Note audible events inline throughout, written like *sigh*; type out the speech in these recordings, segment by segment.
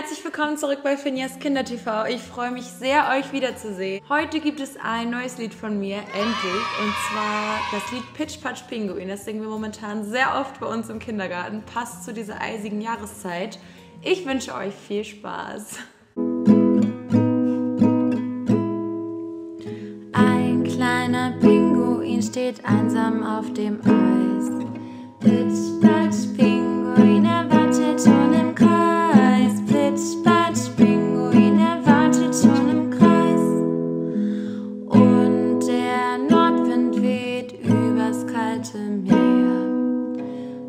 herzlich willkommen zurück bei Finjas Kinder TV. Ich freue mich sehr, euch wiederzusehen. Heute gibt es ein neues Lied von mir, endlich. Und zwar das Lied Pitch Patch Pinguin. Das singen wir momentan sehr oft bei uns im Kindergarten. Passt zu dieser eisigen Jahreszeit. Ich wünsche euch viel Spaß. Ein kleiner Pinguin steht einsam auf dem Eis. Pitch Patch Pinguin,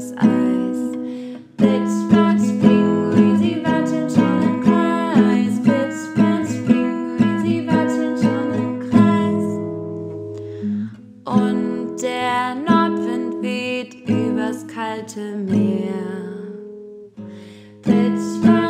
übers Eis. Pitch Patch Pinguin, sie warten schon im Kreis. Pitch Patch Pinguin, sie warten schon im Kreis. Und der Nordwind weht übers kalte Meer. Pitch Patch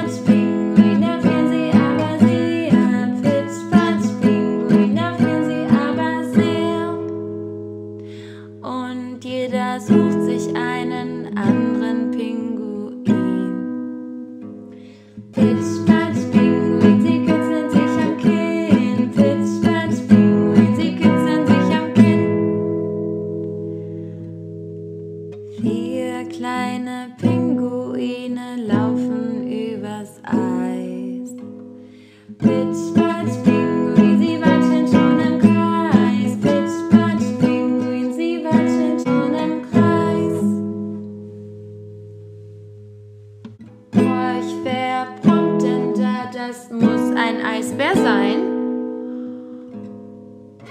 Euch, wer prompt denn da? Das muss ein Eisbär sein.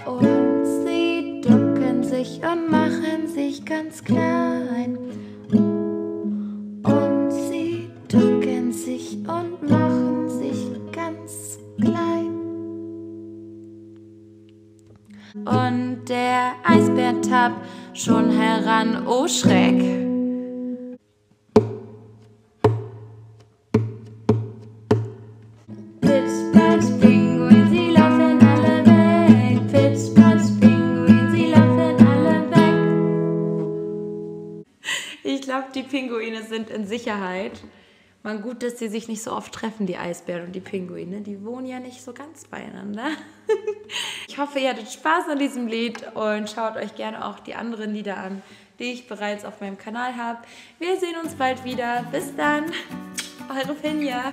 Und sie ducken sich und machen sich ganz klein. Und sie ducken sich und machen sich ganz klein. Und der Eisbär tappt schon heran, oh Schreck. Ich glaube, die Pinguine sind in Sicherheit. Man gut, dass sie sich nicht so oft treffen, die Eisbären und die Pinguine. Die wohnen ja nicht so ganz beieinander. *laughs* Ich hoffe, ihr hattet Spaß an diesem Lied und schaut euch gerne auch die anderen Lieder an, die ich bereits auf meinem Kanal habe. Wir sehen uns bald wieder. Bis dann, eure Finja.